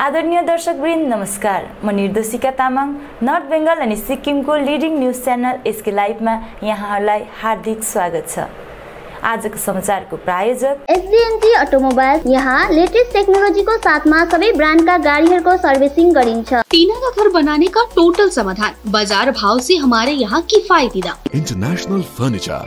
आदरणीय दर्शकवृन्द नमस्कार। म निर्देशिका तामाङ नर्थ बेङ्गल अनि सिक्किमको लिडिङ न्युज च्यानल एसके लाइभमा यहाँहरूलाई हार्दिक स्वागत छ। आजको समाचारको प्रायोजक एसडिएनजी अटोमोबाइल यहाँ लेटेस्ट टेक्नोलोजीको साथमा सबै ब्रान्डका गाडीहरूको सर्भिसिङ गरिन्छ। टीना का घर बनाने का टोटल समाधान बाजार भाव से हमारे यहाँ किफायती दाम International Furniture,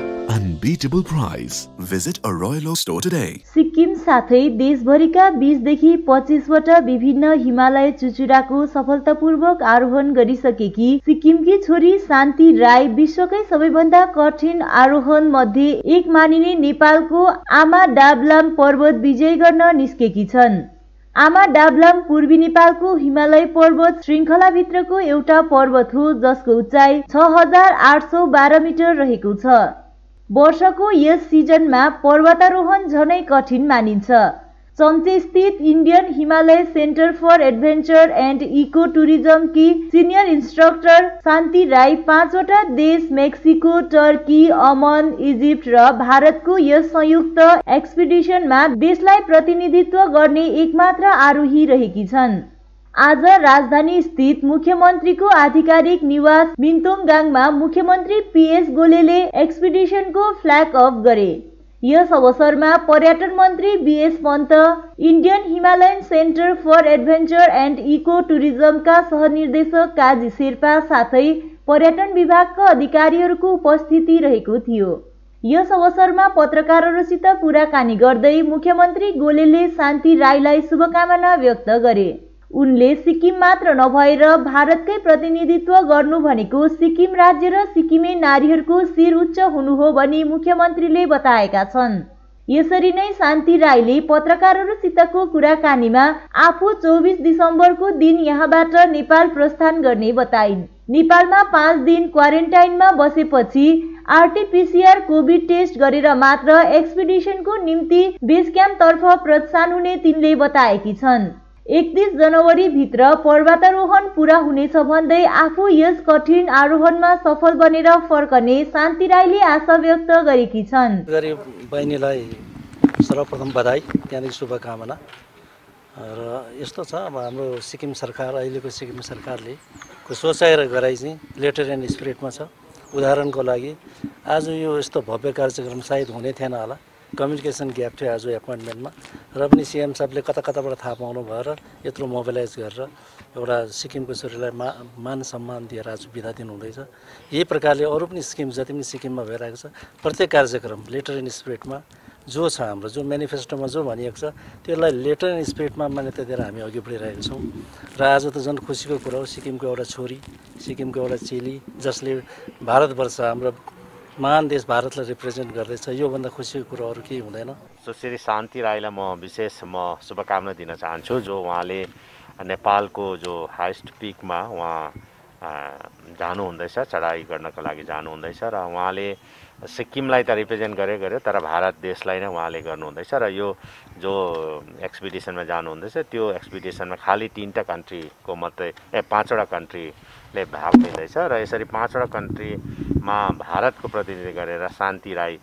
unbeatable price. Visit a Oak store today. Sikkim साथै देशभरिका बिसदेखि पच्चिसवटा विभिन्न हिमालय चुचुराको सफलतापूर्वक आरोहण गरिसकेकी सिक्किमकी छोरी शान्ति राई विश्वकै सबैभन्दा कठिन आरोहण मध्ये एक मानिने नेपालको आमा डाबलाम पर्वत विजय गर्न निस्केकी छन् आमा डाबलाम पूर्वी नेपालको हिमालय पर्वत श्रृङ्खलाभित्रको एउटा पर्वत हो जसको उचाइ छ हजार आठ सौ बाह्र मिटर रहेको छ वर्षको यस सिजनमा पर्वतारोहण झनै कठिन मानिन्छ। चम्चे स्थित Indian Himalaya centre for adventure and eco टुरिज्मकी senior instructor Shanti Rai पाँचवटा देश मेक्सिको टर्की अमन इजिप्ट र भारतको यस संयुक्त एक्सपिडिसनमा देशलाई प्रतिनिधित्व गर्ने एकमात्र आरोही रहेकी छन्। आज राजधानी स्थित मुख्यमन्त्रीको आधिकारिक निवास मिन्तोङगाङमा मुख्यमन्त्री पिएस गोलेले एक्सपिडिसनको फ्ल्याग अफ गरे। यस अवसरमा पर्यटन मन्त्री BS Pant Indian Himalayan centre for adventure and eco टुरिज्मका सहनिर्देशक काजी शेर्पा साथै पर्यटन विभागका अधिकारीहरूको उपस्थिति रहेको थियो। यस अवसरमा पत्रकारहरूसित कुराकानी गर्दै मुख्यमन्त्री गोलेले शान्ति राईलाई शुभकामना व्यक्त गरे। उनले सिक्किम मात्र नभएर भारतकै प्रतिनिधित्व गर्नु भनेको सिक्किम राज्य र सिक्किमे नारीहरूको शिर उच्च हुनु हो भनी मुख्यमन्त्रीले बताएका छन्। यसरी नै शान्ति राईले पत्रकारहरूसितको कुराकानीमा आफू चौबिस दिसम्बरको दिन यहाँबाट नेपाल प्रस्थान गर्ने बताइन्। नेपालमा पाँच दिन क्वारेन्टाइनमा बसेपछि आरटिपिसिआर कोभिड टेस्ट गरेर मात्र एक्सपिडिसनको निम्ति बेस क्याम्पतर्फ प्रस्थान हुने तिनले बताएकी छन्। एकतिस जनवरीभित्र पर्वतारोहण पुरा हुनेछ भन्दै आफू यस कठिन आरोहणमा सफल बनेर फर्कने शान्ति राईले आशा व्यक्त गरेकी छन्। बहिनीलाई सर्वप्रथम बधाई त्यहाँदेखि शुभकामना। र यस्तो छ अब हाम्रो सिक्किम सरकार अहिलेको सिक्किम सरकारले सोचाइ र गराइ चाहिँ लेटर एन्ड स्पिरिटमा छ। उदाहरणको लागि आज यो यस्तो भव्य कार्यक्रम सायद हुने थिएन होला। कम्युनिकेसन ग्याप थियो आज एपोइन्टमेन्टमा। र पनि सिएम साहबले कता कताबाट थाहा पाउनु भएर यत्रो मोबिलाइज गरेर एउटा सिक्किमको छोरीलाई मा मान सम्मान दिएर आज बिदा दिनुहुँदैछ। यही प्रकारले अरू पनि स्किम जति पनि सिक्किममा भइरहेको छ प्रत्येक कार्यक्रम लेटर एन्ड स्पिरिटमा जो छ हाम्रो जो मेनिफेस्टोमा जो भनिएको छ त्यसलाई लेटर एन्ड स्पिरिटमा मान्यता दिएर हामी अघि बढिरहेका छौँ। र आज त झन् खुसीको कुरा हो सिक्किमको एउटा छोरी सिक्किमको एउटा चेली जसले भारतवर्ष हाम्रो महान देश भारतलाई रिप्रेजेन्ट गर्दैछ। योभन्दा खुसीको कुरो अरू केही हुँदैन। सुश्री शान्ति राईलाई म विशेष म शुभकामना दिन चाहन्छु जो उहाँले नेपालको जो हाइस्ट पिकमा उहाँ जानुहुँदैछ चढाइ गर्नको लागि जानुहुँदैछ र उहाँले सिक्किमलाई त रिप्रेजेन्ट गरे गर्यो तर भारत देशलाई नै उहाँले गर्नुहुँदैछ र यो जो एक्सपिडिसनमा जानुहुँदैछ त्यो एक्सपिडिसनमा खालि तिनवटा कन्ट्रीको मात्रै ए पाँचवटा कन्ट्रीले भाग लिँदैछ र यसरी पाँचवटा कन्ट्रीमा भारतको प्रतिनिधि गरेर शान्ति राई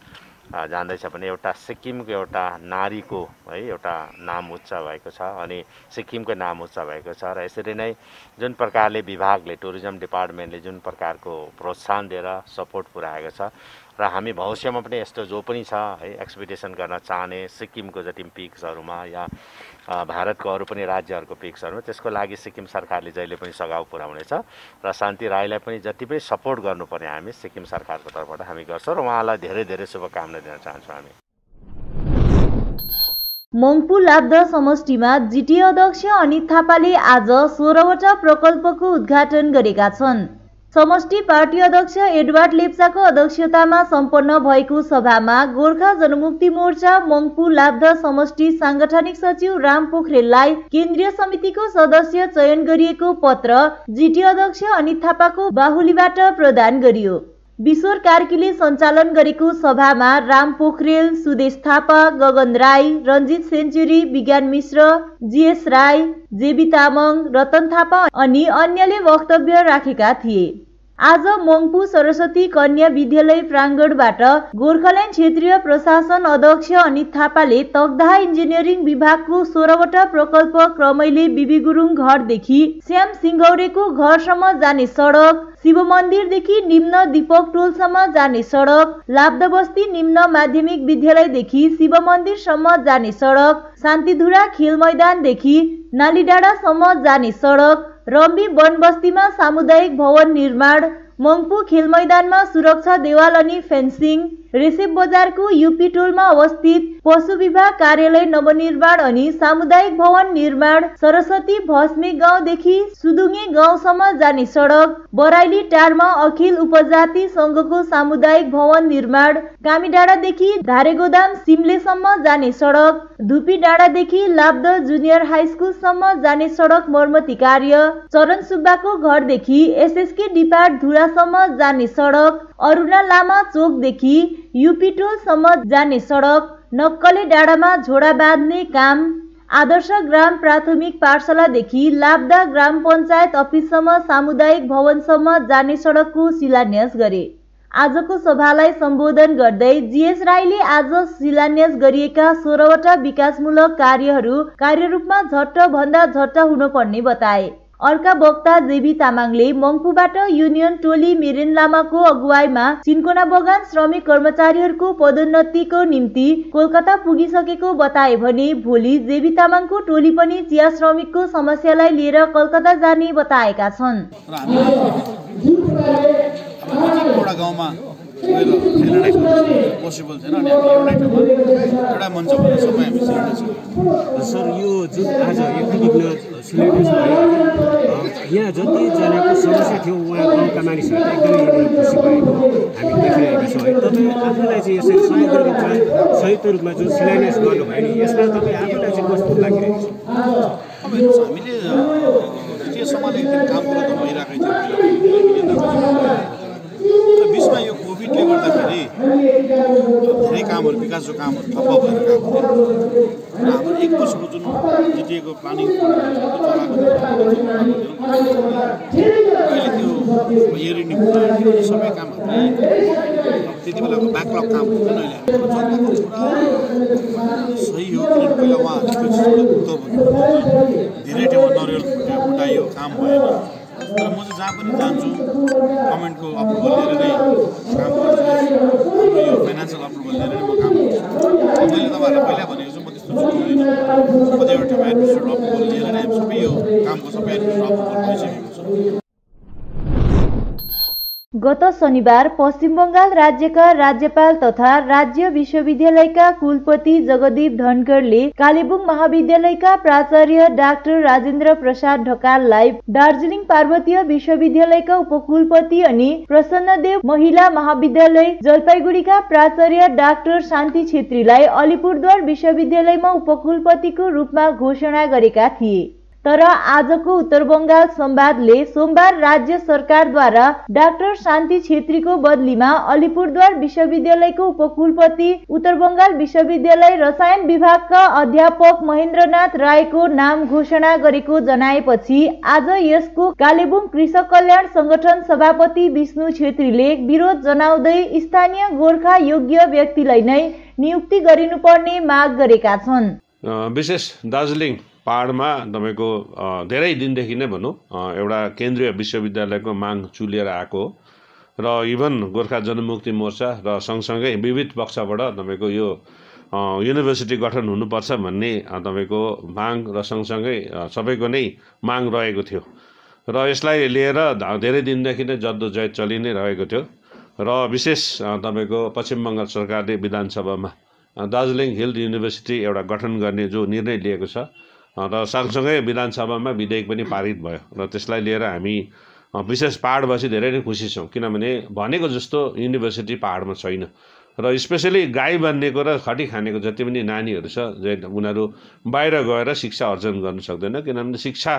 जाँदैछ भने एउटा सिक्किमको एउटा नारीको है एउटा नाम उच्च भएको छ अनि सिक्किमको नाम उच्च भएको छ र यसरी नै जुन प्रकारले विभागले टुरिज्म डिपार्टमेन्टले जुन प्रकारको प्रोत्साहन दिएर सपोर्ट पुऱ्याएको छ र हामी भविष्यमा पनि यस्तो जो पनि छ है एक्सपिडिसन गर्न चाहने सिक्किमको जति पनि पिक्सहरूमा या भारतको अरू पनि राज्यहरूको पिक्सहरूमा त्यसको लागि सिक्किम सरकारले जहिले पनि सघाउ पुऱ्याउनेछ र शान्ति राईलाई पनि जति पनि सपोर्ट गर्नुपर्ने हामी सिक्किम सरकारको तर्फबाट हामी गर्छौँ र उहाँलाई धेरै धेरै शुभकामना दिन चाहन्छौँ हामी। मङ्पू लाब्द समष्टिमा जिटिए अध्यक्ष अनित थापाले आज सोह्रवटा प्रकल्पको उद्घाटन गरेका छन्। समष्टि पार्टी अध्यक्ष एडवर्ड लेप्चाको अध्यक्षतामा सम्पन्न भएको सभामा गोर्खा जनमुक्ति मोर्चा मङ्पू लाब्द समष्टि साङ्गठनिक सचिव राम पोखरेललाई केन्द्रीय समितिको सदस्य चयन गरिएको पत्र जिटिए अध्यक्ष अनित थापाको बाहुलीबाट प्रदान गरियो। विश्वर कार्कीले सञ्चालन गरेको सभामा Ram Pokharel Sudesh Thapa Gagan Rai Ranjit century Bigyan Mishra G S Rai J B Tamang Ratan Thapa अनि अन्यले वक्तव्य राखेका थिए। आज मङ्पू सरस्वती कन्या विद्यालय प्राङ्गणबाट गोर्खाल्यान्ड क्षेत्रीय प्रशासन अध्यक्ष अनित थापाले तकदाह इन्जिनियरिङ विभागको सोह्रवटा प्रकल्प क्रमैले बिबी गुरुङ घरदेखि श्याम सिंगौरेको घरसम्म जाने सडक शिव मन्दिरदेखि निम्न दीपक टोलसम्म जाने सडक लाब्द बस्ती निम्न माध्यमिक विद्यालयदेखि शिव मन्दिरसम्म जाने सडक शान्तिधुरा खेल मैदानदेखि नालीडाँडासम्म जाने सडक रम्बी वन बस्तीमा सामुदायिक भवन निर्माण मङ्पू खेल मैदानमा सुरक्षा देवाल अनि फेन्सिङ। रेसेप बजारको युपी टोलमा अवस्थित पशु विभाग कार्यालय नवनिर्माण अनि सामुदायिक भवन निर्माण सरस्वती भस्मे गाउँदेखि सुदुङ्गे गाउँसम्म जाने सडक बराइली टारमा अखिल उपजाति संघको सामुदायिक भवन निर्माण कामी डाँडादेखि धारेगोदाम सिमलेसम्म जाने सडक धुपी डाँडादेखि लाब्द जुनियर हाई स्कुलसम्म जाने सडक मर्मती कार्य चरण सुब्बाको घरदेखि एसएसके डिपार्ट धुरासम्म जाने सडक अरुणा लामा चोकदेखि युपी टोलसम्म जाने सडक नक्कले डाँडामा झोडा बाँध्ने काम आदर्श ग्राम प्राथमिक पाठशालादेखि लाब्दा ग्राम पञ्चायत अफिससम्म सामुदायिक भवनसम्म जाने सडकको शिलान्यास गरे। आजको सभालाई सम्बोधन गर्दै जीएस राईले आज शिलान्यास गरिएका सोह्रवटा विकासमूलक कार्यहरू कार्यरूपमा झट्ट भन्दा झट्ट हुनुपर्ने बताए। अर्का वक्ता देवी तामाङले मङ्पुबाट युनियन टोली मेरेन लामाको अगुवाईमा सिन्कोना बगान श्रमिक कर्मचारीहरूको पदोन्नतिको निम्ति कोलकाता पुगिसकेको बताए भने भोलि देवी तामाङको टोली पनि चिया श्रमिकको समस्यालाई लिएर कलकत्ता जाने बताएका छन्। सर यो जुन आज यो सिलेक्टेड भयो यहाँ जतिजनाको समस्या थियो उहाँ गाउँका मानिसहरू एकदमै यहाँनिर खुसी भएको हामी देखिरहेका छौँ। है तपाईँ आफूलाई चाहिँ यसरी संयुक्त रूपमा संयुक्त रूपमा जुन शिलान्यास गर्नुभयो नि यसमा तपाईँ आफूलाई चाहिँ कस्तो लागिरहेको छ? हामीले समाजले एकदम काम त भइरहेकै थियो बिचमा यो कोभिडले गर्दाखेरि कामहरू विकासको कामहरू ठप्प भएर गएको थियो र हाम्रो एक वर्षको जुन जिटिएको प्लानिङ अहिले त्यो कुरा सबै कामहरूले त्यति बेलाको ब्याकलग काम हुन्छ नि अहिले कुरा सही हो किनभने पहिला उहाँहरूले धेरै ठाउँमा नरिवल फुटायो काम भएन। तर म चाहिँ जहाँ पनि जान्छु गभर्मेन्टको अप्रुभल लिएर नै काम गर्छु। यो फाइनेन्सियल अप्रुभल लिएर नै म काम गर्छु। मैले तपाईँहरूलाई पहिला भनेको छु म त्यस्तो छुट्याउँदिनँ कतिवटा ठाउँमा एडमिनिस्ट्रेटिभ अप्रुभल लिएर नै सबै यो कामको सबै एडमिनिस्ट्रेटिभ अप्रुभल भइसकेको छ। गत शनिबार पश्चिम बङ्गाल राज्यका राज्यपाल तथा राज्य विश्वविद्यालयका कुलपति जगदीप धनखडले कालेबुङ महाविद्यालयका प्राचार्य डाक्टर राजेन्द्र प्रसाद ढकाललाई दार्जिलिङ पार्वतीय विश्वविद्यालयका उपकुलपति अनि प्रसन्नदेव महिला महाविद्यालय जलपाइगुडीका प्राचार्य डाक्टर शान्ति छेत्रीलाई अलिपुरद्वार विश्वविद्यालयमा उपकुलपतिको रूपमा घोषणा गरेका थिए। तर आजको उत्तर बङ्गाल संवादले सोमबार राज्य सरकारद्वारा डाक्टर शान्ति छेत्रीको बदलीमा अलिपुरद्वार विश्वविद्यालयको उपकुलपति उत्तर बङ्गाल विश्वविद्यालय रसायन विभागका अध्यापक महेन्द्रनाथ रायको नाम घोषणा गरेको जनाएपछि आज यसको कालेबुङ कृषक कल्याण संगठन सभापति विष्णु छेत्रीले विरोध जनाउँदै स्थानीय गोर्खा योग्य व्यक्तिलाई नै नियुक्ति गरिनुपर्ने माग गरेका छन्। विशेष दार्जिलिङ पाहाडमा तपाईँको धेरै दिनदेखि नै भनौँ एउटा केन्द्रीय विश्वविद्यालयको माग चुलिएर आएको हो। र इभन गोर्खा जनमुक्ति मोर्चा र सँगसँगै विविध पक्षबाट तपाईँको यो युनिभर्सिटी गठन हुनुपर्छ भन्ने तपाईँको माग र सँगसँगै सबैको नै माग रहेको थियो। र यसलाई लिएर धेरै दिनदेखि नै जद्दोजहद चलि नै रहेको थियो। र विशेष तपाईँको पश्चिम बङ्गाल सरकारले विधानसभामा दार्जिलिङ हिल युनिभर्सिटी एउटा गठन गर्ने जो निर्णय लिएको छ र सँगसँगै विधानसभामा विधेयक पनि पारित भयो र त्यसलाई लिएर हामी विशेष पाहाडवासी धेरै नै खुसी छौँ किनभने भनेको जस्तो युनिभर्सिटी पाहाडमा छैन। र स्पेसली गाई बान्नेको र खटी खानेको जति पनि नानीहरू छ उनीहरू बाहिर गएर शिक्षा अर्जन गर्न सक्दैन किनभने शिक्षा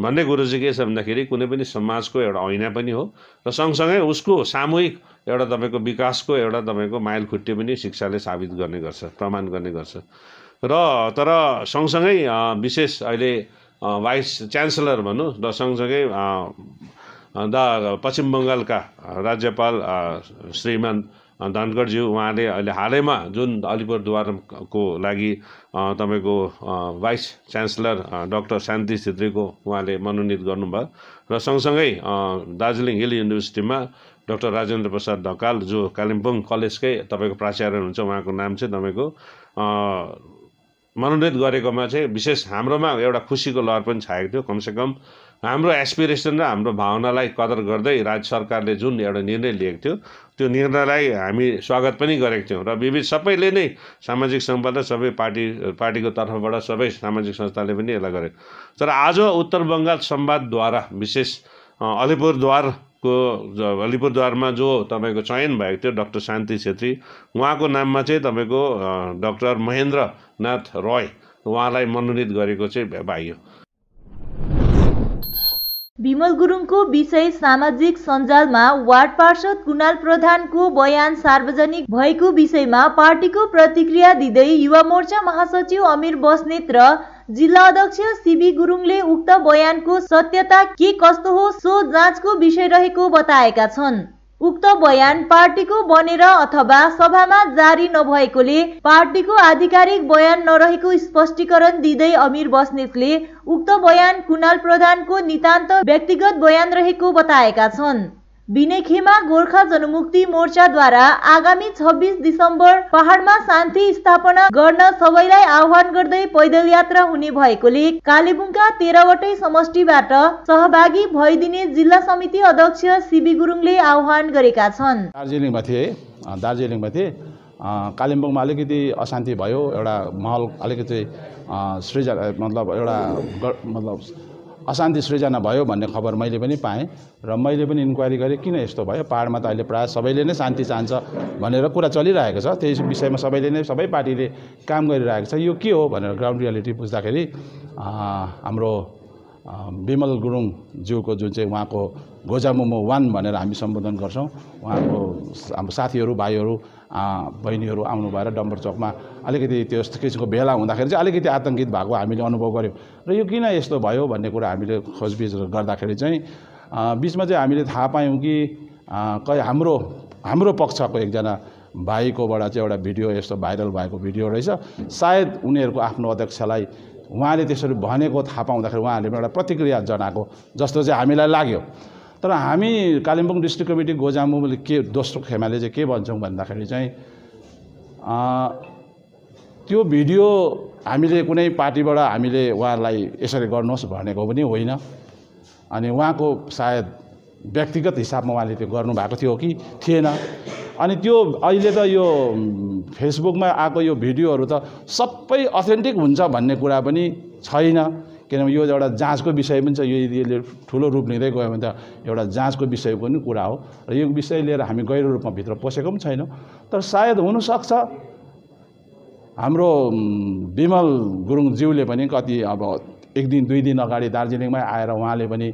भन्ने कुरो चाहिँ के छ भन्दाखेरि कुनै पनि समाजको एउटा ऐना पनि हो र सँगसँगै उसको सामूहिक एउटा तपाईँको विकासको एउटा तपाईँको माइल खुट्टी पनि शिक्षाले साबित गर्ने गर्छ प्रमाण गर्ने गर्छ। र तर सँगसँगै विशेष अहिले भाइस च्यान्सलर भनौँ र सँगसँगै द पश्चिम बङ्गालका राज्यपाल श्रीमान धनखडज्यू उहाँले अहिले हालैमा जुन अलिपुरद्वारको लागि तपाईँको भाइस च्यान्सलर डाक्टर शान्ति छेत्रीको उहाँले मनोनित गर्नुभयो र सँगसँगै दार्जिलिङ हिल युनिभर्सिटीमा डाक्टर राजेन्द्र प्रसाद ढकाल जो कालिम्पोङ कलेजकै तपाईँको प्राचार्य हुनुहुन्छ उहाँको नाम चाहिँ तपाईँको मनोनित गरेकोमा चाहिँ विशेष हाम्रोमा एउटा खुसीको लहर पनि छाएको थियो कमसेकम हाम्रो एसपिरेसन र हाम्रो भावनालाई कदर गर्दै राज्य सरकारले जुन एउटा निर्णय लिएको थियो त्यो निर्णयलाई हामी स्वागत पनि गरेको थियौँ। र विविध सबैले नै सामाजिक सङ्घबाट सबै पार्टी पार्टीको तर्फबाट सबै सामाजिक संस्थाले पनि यसलाई गरे। तर आज उत्तर बङ्गाल संवादद्वारा विशेष अलिपुरद्वारको अलिपुरद्वारमा जो तपाईँको चयन भएको थियो डाक्टर शान्ति छेत्री उहाँको नाममा चाहिँ तपाईँको डाक्टर महेन्द्रनाथ रोय उहाँलाई मनोनित गरेको चाहिँ पाइयो विमल गुरुङको विषय सामाजिक सञ्जालमा वार्ड पार्षद कुणाल प्रधानको बयान सार्वजनिक भएको विषयमा पार्टीको प्रतिक्रिया दिँदै युवा मोर्चा महासचिव अमिर बस्नेत र जिल्ला अध्यक्ष सिबी गुरुङले उक्त बयानको सत्यता के कस्तो हो सो जाँचको विषय रहेको बताएका छन्। उक्त बयान पार्टीको बनेर अथवा सभामा जारी नभएकोले पार्टीको आधिकारिक बयान नरहेको स्पष्टीकरण दिँदै अमिर बस्नेतले उक्त बयान कुणाल प्रधानको नितान्त व्यक्तिगत बयान रहेको बताएका छन्। विनय खेमा गोर्खा जनमुक्ति मोर्चाद्वारा आगामी 26 दिसम्बर पहाडमा शान्ति स्थापना गर्न सबैलाई आह्वान गर्दै पैदल यात्रा हुने भएकोले कालेबुङका तेह्रवटै समष्टिबाट सहभागी भइदिने जिल्ला समिति अध्यक्ष सिबी गुरुङले आह्वान गरेका छन्। दार्जिलिङमा थिएँ दार्जिलिङमा थिएँ। कालिम्पोङमा अलिकति अशान्ति भयो एउटा माहौल अलिकति सृजना मतलब एउटा मतलब अशान्ति सृजना भयो भन्ने खबर मैले पनि पाएँ र मैले पनि इन्क्वायरी गरेँ किन यस्तो भयो? पाहाडमा त अहिले प्रायः सबैले नै शान्ति चाहन्छ भनेर कुरा चलिरहेको छ। त्यही विषयमा सबैले नै सबै पार्टीले काम गरिरहेको छ। यो के हो भनेर ग्राउन्ड रियालिटी बुझ्दाखेरि हाम्रो विमल गुरुङ ज्यूको जुन चाहिँ उहाँको गोजामोमो वान भनेर हामी सम्बोधन गर्छौँ उहाँको हाम्रो साथीहरू भाइहरू बहिनीहरू आउनु भएर डम्बर चौकमा अलिकति त्यो यस्तो किसिमको भेला हुँदाखेरि चाहिँ अलिकति आतङ्कित भएको हामीले अनुभव गऱ्यौँ र यो किन यस्तो भयो भन्ने कुरा हामीले खोजबिज गर्दाखेरि चाहिँ बिचमा चाहिँ हामीले थाहा पायौँ कि कै हाम्रो हाम्रो पक्षको एकजना भाइकोबाट चाहिँ एउटा भिडियो यस्तो भाइरल भएको भिडियो रहेछ। सायद उनीहरूको आफ्नो अध्यक्षलाई उहाँले त्यसरी भनेको थाहा पाउँदाखेरि उहाँहरूले एउटा प्रतिक्रिया जनाएको जस्तो चाहिँ हामीलाई लाग्यो। तर हामी कालिम्पोङ डिस्ट्रिक्ट कमिटी गोजामुले के दोस्रो खेमाले चाहिँ के भन्छौँ भन्दाखेरि चाहिँ त्यो भिडियो हामीले कुनै पार्टीबाट हामीले उहाँलाई यसरी गर्नुहोस् भनेको पनि होइन। अनि उहाँको सायद व्यक्तिगत हिसाबमा उहाँले त्यो गर्नुभएको थियो कि थिएन। अनि त्यो अहिले त यो फेसबुकमा आएको यो भिडियोहरू त सबै अथेन्टिक हुन्छ भन्ने कुरा पनि छैन। किनभने यो एउटा जाँचको विषय पनि छ। यो यदि यसले ठुलो रूप लिँदै गयो भने त एउटा जाँचको विषयको पनि कुरा हो। र यो विषय लिएर हामी गहिरो रूपमा भित्र पसेको पनि छैनौँ। तर सायद हुनसक्छ। हाम्रो विमल गुरुङज्यूले पनि कति अब एक दिन दुई दिन अगाडि दार्जिलिङमै आएर उहाँले पनि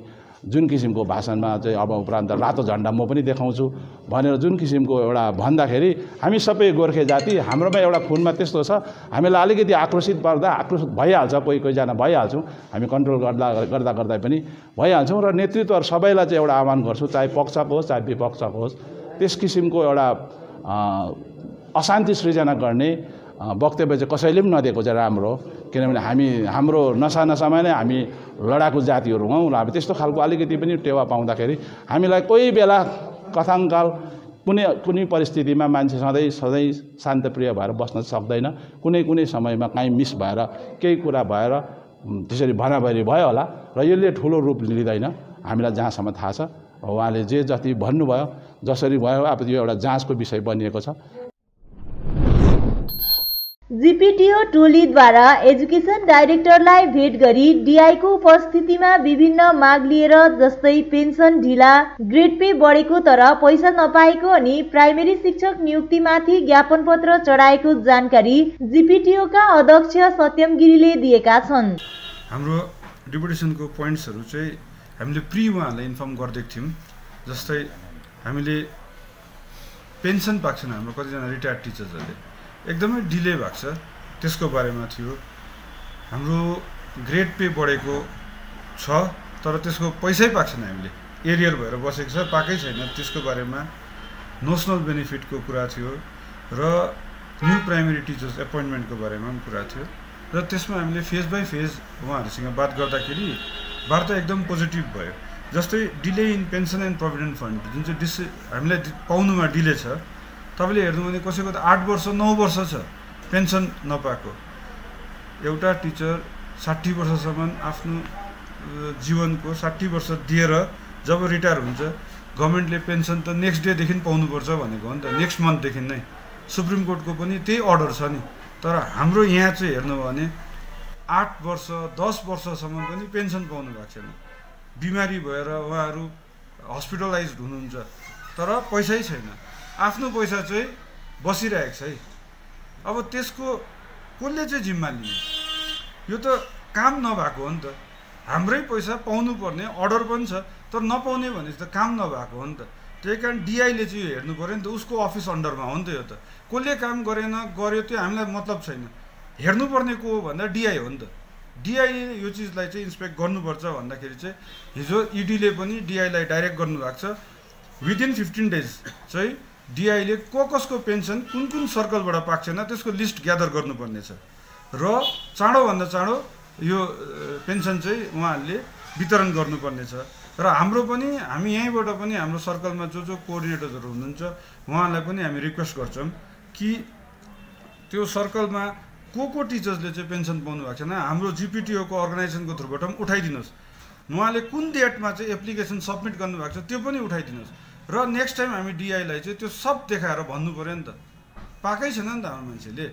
जुन किसिमको भाषणमा चाहिँ अब उपरान्त रातो झन्डा म पनि देखाउँछु भनेर जुन किसिमको एउटा भन्दाखेरि हामी सबै गोर्खे जाति हाम्रोमा एउटा खुनमा त्यस्तो छ हामीलाई अलिकति आक्रोशित पर्दा आक्रोशित भइहाल्छ कोही कोहीजना भइहाल्छौँ हामी कन्ट्रोल गर्दा गर्दा गर्दा पनि भइहाल्छौँ र नेतृत्वहरू सबैलाई चाहिँ एउटा आह्वान गर्छु चाहे पक्षको होस् चाहे विपक्षको होस् त्यस किसिमको एउटा अशान्ति सृजना गर्ने वक्तव्य चाहिँ कसैले पनि नदिएको चाहिँ राम्रो हो। किनभने हामी हाम्रो नसा नसामा नै हामी लडाकु जातिहरू हौँ र हामी त्यस्तो खालको अलिकति पनि टेवा पाउँदाखेरि हामीलाई कोही बेला कथाङ्काल कुनै कुनै परिस्थितिमा मान्छे सधैँ सधैँ शान्तप्रिय भएर बस्न सक्दैन। कुनै कुनै समयमा काहीँ मिस भएर केही कुरा भएर त्यसरी भनाभरि भयो होला र यसले ठुलो रूप लिँदैन। हामीलाई जहाँसम्म थाहा छ उहाँले जे जति भन्नुभयो जसरी भयो अब यो एउटा जाँचको विषय बनिएको छ। जिपिटिओ टोलीद्वारा एजुकेसन डाइरेक्टरलाई भेट गरी डिआईको उपस्थितिमा विभिन्न माग लिएर जस्तै पेन्सन ढिला ग्रेड पे बढेको तर पैसा नपाएको अनि प्राइमेरी शिक्षक नियुक्तिमाथि ज्ञापन पत्र चढाएको जानकारी जिपिटिओका अध्यक्ष सत्यम गिरीले दिएका छन्। हाम्रो डिपुटेसनको पोइन्ट्सहरू चाहिँ हामीले प्रि उहाँहरूलाई इन्फर्म गरिदिएको थियौँ जस्तै हामीले पेन्सन पाएको छैन हाम्रो कतिजना रिटायर्ड टिचर्सहरूले। एकदमै डिले भएको छ। त्यसको बारेमा थियो। हाम्रो ग्रेड पे बढेको छ तर त्यसको पैसै पाएको छैन हामीले। एरियर भएर बसेको छ पाएकै छैन। त्यसको बारेमा नोसनल बेनिफिटको कुरा थियो र न्यू प्राइमेरी टिचर्स एपोइन्टमेन्टको बारेमा पनि कुरा थियो। र त्यसमा हामीले फेज बाई फेज उहाँहरूसँग बात गर्दाखेरि वार्ता एकदम पोजिटिभ भयो। जस्तै delay in pension and provident fund जुन चाहिँ डिस हामीलाई पाउनुमा डिले छ तपाईँले हेर्नु भने कसैको त आठ वर्ष नौ वर्ष छ। पेन्सन नपाएको। एउटा टिचर साठी वर्षसम्म आफ्नो जीवनको साठी वर्ष दिएर जब रिटायर हुन्छ गभर्मेन्टले पेन्सन त नेक्स्ट डेदेखि पाउनुपर्छ भनेको हो नि त। नेक्स्ट मन्थदेखि नै। सुप्रिम कोर्टको पनि त्यही अर्डर छ नि। तर हाम्रो यहाँ चाहिँ हेर्नु भने आठ वर्ष दस वर्षसम्म पनि पेन्सन पाउनु भएको छैन। बिमारी भएर उहाँहरू हस्पिटलाइज हुनुहुन्छ। तर पैसै छैन। आफ्नो पैसा चाहिँ बसिरहेको छ है। अब त्यसको कसले चाहिँ जिम्मा लिने? यो त काम नभएको हो नि त। हाम्रै पैसा पाउनुपर्ने अर्डर पनि छ तर नपाउने भने त काम नभएको हो नि त। त्यही कारण डिआईले चाहिँ यो हेर्नु पऱ्यो नि त उसको अफिस अन्डरमा हो नि त यो त। कसले काम गरेन गर्यो त्यो हामीलाई मतलब छैन। हेर्नुपर्ने को हो भन्दा डिआई हो नि त। डिआईले यो चिजलाई चाहिँ इन्सपेक्ट गर्नुपर्छ भन्दाखेरि चाहिँ हिजो इडीले पनि डिआईलाई डाइरेक्ट गर्नुभएको छ। विदिन फिफ्टिन डेज चाहिँ डिआईले को कसको पेन्सन कुन कुन सर्कलबाट पाएको छैन त्यसको लिस्ट ग्यादर गर्नुपर्ने छ र चाँडोभन्दा चाँडो यो पेन्सन चाहिँ उहाँहरूले वितरण गर्नुपर्ने छ र हाम्रो पनि हामी यहीँबाट पनि हाम्रो सर्कलमा जो जो कोअर्डिनेटर्सहरू हुनुहुन्छ उहाँलाई पनि हामी रिक्वेस्ट गर्छौँ कि त्यो सर्कलमा को को टिचर्सले चाहिँ पेन्सन पाउनु भएको छैन हाम्रो जिपिटिओको अर्गनाइजेसनको थ्रुबाट पनि उठाइदिनुहोस्। उहाँले कुन डेटमा चाहिँ एप्लिकेसन सब्मिट गर्नुभएको छ त्यो पनि उठाइदिनुहोस्। र नेक्स्ट टाइम हामी डिआईलाई चाहिँ त्यो सब देखाएर भन्नु पऱ्यो नि त। पाएकै छैन नि त हाम्रो मान्छेले।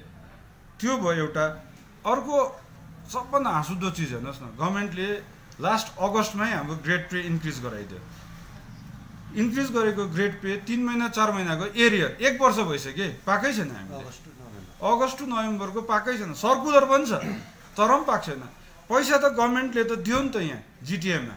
त्यो भयो एउटा अर्को सबभन्दा हाँसुदो चिज हेर्नुहोस् न गभर्मेन्टले लास्ट अगस्तमै हाम्रो ग्रेड पे इन्क्रिज गराइदियो। इन्क्रिज गरेको ग्रेड पे तिन महिना चार महिनाको एरियर एक वर्ष भइसक्यो। पाएकै छैन हामीले। अगस्त टु नोभेम्बरको पाएकै छैन। सर्कुलर पनि छ तर पनि पाएको छैन। पैसा त गभर्मेन्टले त दियो नि त यहाँ जिटिएमा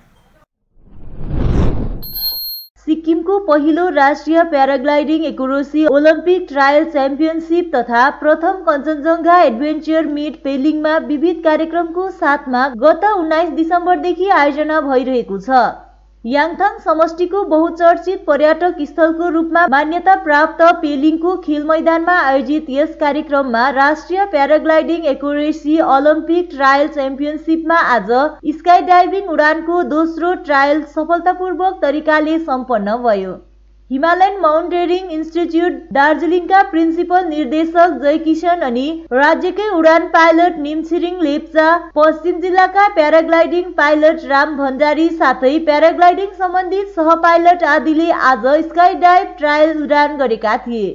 सिक्किमको पहिलो राष्ट्रिय प्याराग्लाइडिङ एकोरोसी ओलम्पिक ट्रायल च्याम्पियनसिप तथा प्रथम कञ्चनजङ्घा एडभेन्चर मिट पेलिङमा विविध कार्यक्रमको साथमा गत उन्नाइस दिसम्बरदेखि आयोजना भइरहेको छ। याङथाङ समष्टिको बहुचर्चित पर्यटक स्थलको रूपमा मान्यता प्राप्त पेलिङको खेल मैदानमा आयोजित यस कार्यक्रममा राष्ट्रिय प्याराग्लाइडिङ एकोरेसी ओलम्पिक ट्रायल च्याम्पियनसिपमा आज स्काई डाइभिङ उडानको दोस्रो ट्रायल सफलतापूर्वक तरिकाले सम्पन्न भयो। हिमालयन माउन्टेरिङ इन्स्टिच्युट दार्जिलिङका प्रिन्सिपल निर्देशक जय किशन अनि राज्यकै उडान पाइलट निमछिरिङ लेप्चा पश्चिम जिल्लाका प्याराग्लाइडिङ पाइलट राम भण्डारी साथै प्याराग्लाइडिङ सम्बन्धित सह पाइलट आदिले आज स्काई डाइभ ट्रायल उडान गरेका थिए।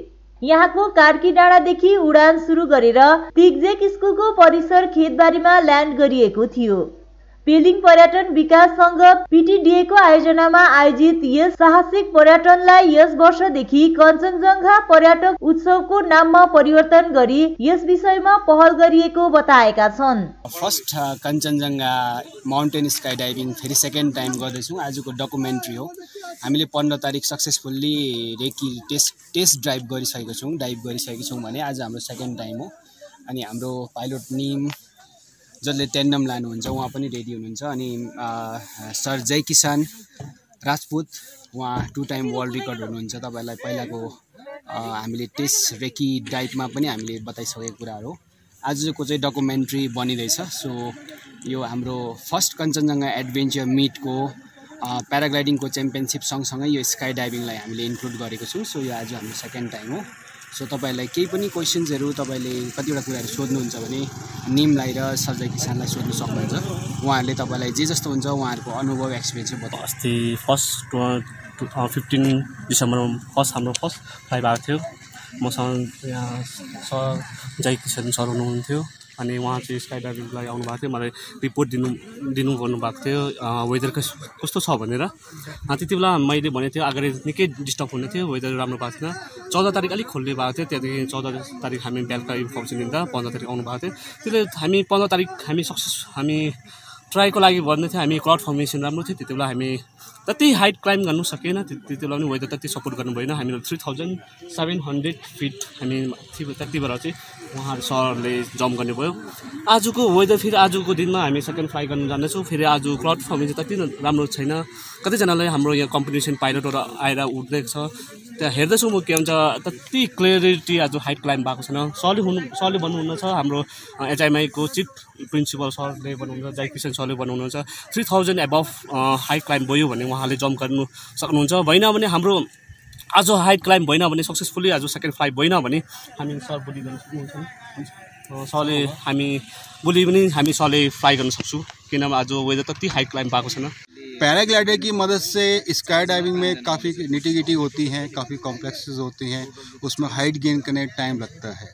यहाँको कार्की डाँडादेखि उडान सुरु गरेर तिगजेक स्कुलको परिसर खेतबारीमा ल्यान्ड गरिएको थियो। पेलिङ पर्यटन विकास सङ्घ पिटिडिएको आयोजनामा आयोजित यस साहसिक पर्यटनलाई यस वर्षदेखि कञ्चनजङ्घा पर्यटक उत्सवको नाममा परिवर्तन गरी यस विषयमा पहल गरिएको बताएका छन्। First Kanchenjunga mountain sky diving फेरि सेकेन्ड टाइम गर्दैछौँ। आजको डकुमेन्ट्री हो। हामीले पन्ध्र तारिक successfully recce test test drive गरिसकेको छौँ डाइभ गरिसकेको छौँ भने आज हाम्रो सेकेन्ड टाइम हो। अनि हाम्रो पाइलट निम जसले टेन्डम लानुहुन्छ उहाँ पनि रेडी हुनुहुन्छ। अनि सर जय किसान राजपुत उहाँ टु टाइम वर्ल्ड रेकर्ड हुनुहुन्छ। तपाईँलाई पहिलाको हामीले टेस्ट रेकी डाइटमा पनि हामीले बताइसकेको कुराहरू। आजको चाहिँ डकुमेन्ट्री बनिँदैछ। सो यो हाम्रो फर्स्ट कञ्चनजङ्घा एडभेन्चर मिटको प्याराग्लाइडिङको च्याम्पियनसिप सँगसँगै यो स्काई डाइभिङलाई हामीले इन्क्लुड गरेको छौँ। सो यो आज हाम्रो सेकेन्ड टाइम हो। सो तपाईँहरूलाई केही पनि क्वेसन्सहरू तपाईँले कतिवटा कुराहरू सोध्नुहुन्छ भने निमलाई र सर्जय किसानलाई सोध्नु सक्नुहुन्छ। उहाँहरूले तपाईँलाई जे जस्तो हुन्छ उहाँहरूको अनुभव एक्सपिरियन्स चाहिँ बताउ अस्ति फर्स्ट फिफ्टिन डिसेम्बरमा फर्स्ट हाम्रो फर्स्ट फ्लाइट आएको थियो। मसँग सर जय किसान सर हुनुहुन्थ्यो। अनि उहाँ चाहिँ स्काई डाइभिङको लागि आउनुभएको थियो। मलाई रिपोर्ट दिनु दिनु भन्नुभएको थियो। वेदर कस्तो छ भनेर। त्यति बेला मैले भनेको थिएँ अगाडि निकै डिस्टर्ब हुने थियो वेदर राम्रो भएको थिएन। चौध तारिक अलिक खोल्ने भएको थियो त्यहाँदेखि चौध तारिक हामी बेलुका इन्फर्मेसन दिँदा पन्ध्र तारिक आउनु भएको थियो। त्यसले हामी पन्ध्र तारिक हामी सक्सेस हामी ट्राईको लागि भन्दै थियो हामी क्लाउड फर्मेसन राम्रो थियो त्यति बेला हामी त्यति हाइट क्लाइम्ब गर्नु सकेन बेला पनि वेदर त्यति सपोर्ट गर्नु भएन। हामीहरू three thousand seven hundred feet हामी त्यति बेला चाहिँ उहाँहरू सरले जम्प गर्नुभयो आजको वेदर फेरि आजको दिनमा हामी सेकेन्ड फ्लाइ गर्नु जाँदैछौँ। फेरि आज क्लाउड फर्मिङ चाहिँ त्यति राम्रो छैन। कतिजनालाई हाम्रो यहाँ कम्पिटिसन पाइलटहरू आएर उठ्दैछ। त्यहाँ हेर्दैछु म के हुन्छ त्यति क्लियरिटी आज हाइट क्लाइम्ब भएको छैन। सरले हुनु सरले भन्नुहुन्न छ हाम्रो एचआइएमआईको चिफ प्रिन्सिपल सरले भन्नुहुन्छ जय किसन सरले भन्नुहुन्छ three thousand above height climb भयो भने उहाँले जम्प गर्नु सक्नुहुन्छ। भएन भने हाम्रो आज हाइट क्लाइम्ब भएन भने सक्सेसफुल्ली आज सेकेन्ड फ्लाइट भएन भने हामी सर भोलि गर्न सक्नुहुन्छ। सरले हामी भोलि पनि हामी सरले फ्लाइ गर्न सक्छौँ। किनभने आज वेदर त्यति हाइट क्लाइम्ब भएको छैन। पैराग्लाइडर की मदद से स्काई डाइविंग में काफ़ी निटिगिटी होती हैं, काफ़ी कॉम्प्लेक्सेस होती हैं, उसमें हाइट गेन करने टाइम लगता है।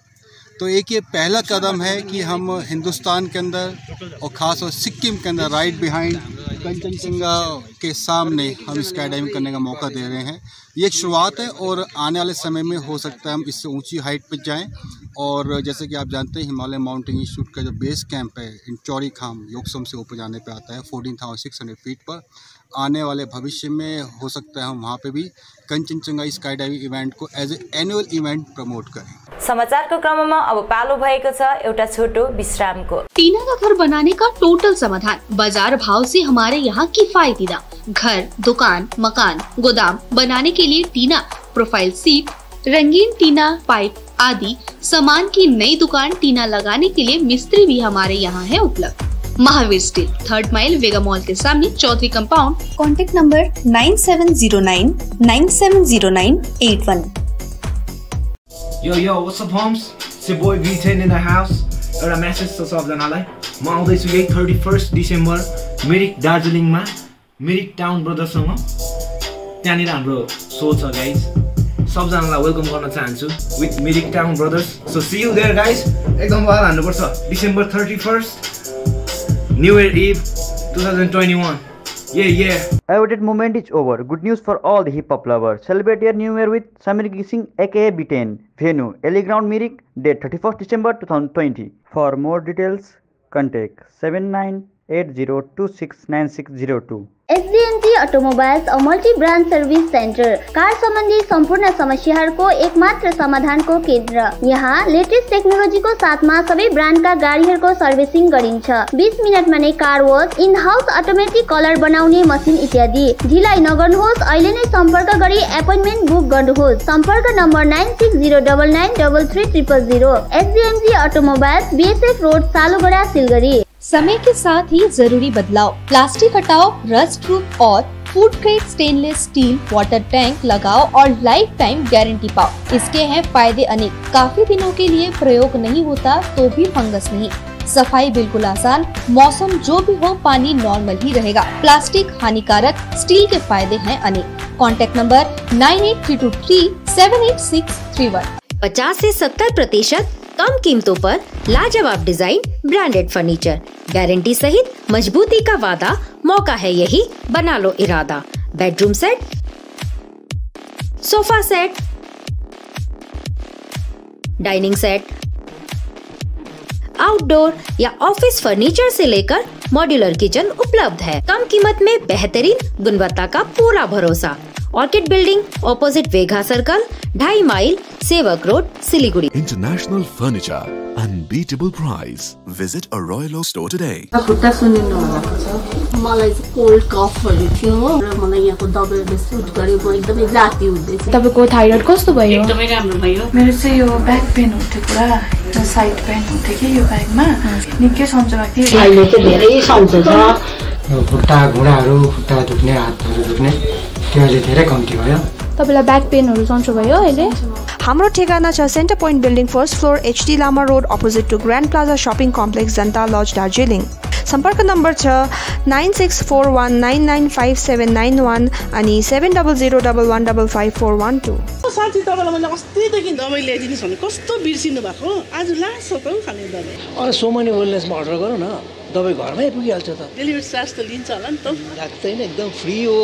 तो एक ये पहला कदम है कि हम हिंदुस्तान के अंदर और ख़ास और सिक्किम के अंदर राइट बिहाइंड कंचनजंगा के सामने हम स्काई डाइविंग करने का मौका दे रहे हैं। ये एक शुरुआत है और आने वाले समय में हो सकता है हम इससे ऊँची हाइट पर जाएँ। और जैसे कि आप जानते हैं हिमालय माउंटेन इंस्टीट्यूट का जो बेस कैंप है इन चौड़ी खाम योगसम से ऊपर जाने पे आता है fourteen thousand six hundred feet पर। आने वाले भविष्य में हो सकता है हम वहाँ पे भी कंचनजंगा स्काई डाइविंग इवेंट को as a annual event promote करें। समाचार समाचारको क्रममा अब पालो भएको छ एउटा छोटो विश्रामको। टीना का घर बनाने का टोटल समाधान बाज़ार भाव से हमारे यहाँ किफायती दाम घर दुकान मकान गोदाम बनाने के लिए टीना प्रोफ़ाइल सीट रंगीन टीना पाइप आदि सामान की नई दुकान टीना लगाने के लिए मिस्त्री भी हमारे यहाँ है उपलब्ध। Mahavir steel third mile Vega mall के सामने Chaudhary compound. Contact number nine seven zero nine nine seven zero nine eight one. Yo, yo, what's up, homes? It's your boy V10 in the house. एउटा message छ सबजनालाई म आउँदैछु यही thirty first December Mirik दार्जिलिङमा Mirik town ब्रदर्ससँग त्यहाँनिर हाम्रो show छ गाइज़ सबजनालाई वेलकम गर्न चाहन्छु with Mirik town brothers so see you there guys एकदम वार हान्नुपर्छ December thirty first new year eve two thousand twenty one Yeah, yeah. Awaited moment is over. Good news for all the hip hop lovers. Celebrate your new year with Samir Gising aka B10. Venue Ellie Ground Mirik, date 31st December 2020. For more details, contact 7980269602. SDNG automobiles और multi brand service centre car सम्बन्धी सम्पूर्ण समस्याहरूको एकमात्र समाधानको केन्द्र। यहाँ latest टेक्नोलोजीको साथमा सबै ब्रान्डका गाडीहरूको सर्भिसिङ गरिन्छ। बिस मिनटमा नै car wash in house automatic colour बनाउने मसिन इत्यादि। ढिलाइ नगर्नुहोस् अहिले नै सम्पर्क गरी एपोइन्टमेन्ट बुक गर्नुहोस्। सम्पर्क number nine six zero double nine double three triple zero SDNG automobiles BSF road Salugara Siliguri. समय के साथ ही ज़रूरी बदलाव। प्लास्टिक हटाओ, रस्ट प्रूफ और food grade stainless steel water tank लगाओ और लाइफ टाइम गारंटी पाओ। इसके हैं फ़ायदे अनेक। काफ़ी दिनों के लिए प्रयोग नहीं होता तो भी फंगस नहीं। सफ़ाई बिल्कुल आसान। मौसम जो भी हो, पानी नॉर्मल ही रहेगा। प्लास्टिक हानिकारक। स्टील के फ़ायदे हैं अनेक। Contact number nine eight three two three seven eight six three one पचास ऐसी सत्तर प्रतिशत कम कीमतों पर लाजवाब डिज़ाइन ब्रांडेड फर्नीचर गारंटी सहित मजबूती का वादा, मौका है यही, बना लो इरादा. Bedroom set sofa set dining set outdoor या ऑफ़िस फर्नीचर से लेकर मॉड्यूलर किचन उपलब्ध है. कम कीमत में बेहतरीन गुणवत्ता का पूरा भरोसा. Orchid building opposite Vega circle ढाई mile Sevoke road Siliguri International Furniture. Unbeatable price. Visit a Royal store today. खुट्टा सुनिनु भएको छ मलाई चाहिँ कोल्ड कफहरू थियो हो र मलाई यहाँको दबाईले सुट गर्यो म एकदमै जाति हुँदैछ तपाईँको थाइरोइड कस्तो भयो एकदमै राम्रो भयो मेरो चाहिँ यो ब्याक पेन हुन्थ्यो पुरा साइड पेन हुन्थ्यो कि यो ब्यागमा निकै सन्चो भएको थियो अहिले चाहिँ धेरै सन्चो छ खुट्टा घुँडाहरू खुट्टा दुख्ने हातहरू दुख्ने त्यो अहिले धेरै कम्ती भयो। तपाईँलाई ब्याक पेनहरू सन्चो भयो अहिले? हाम्रो ठेगाना छ centre point building first floor HD Lama road opposite to grand plaza shopping complex Janta lodge Darjeeling. सम्पर्क नम्बर छ nine six four one nine nine five seven nine one अनि seven double zero double one double five four one two. साथी तपाईँलाई मैले अस्तिदेखि दबाई ल्याइदिनुहोस् भने कस्तो बिर्सिनु भएको? आज लास्ट छ त हौ खाने दबाई। अनि सोमनी वेलनेसमा अर्डर गरौँ न। दबाई घरमै पुगिहाल्छ त। डेलिभरी चार्ज त लिन्छ होला नि त। लाग्दैन एकदम फ्री हो।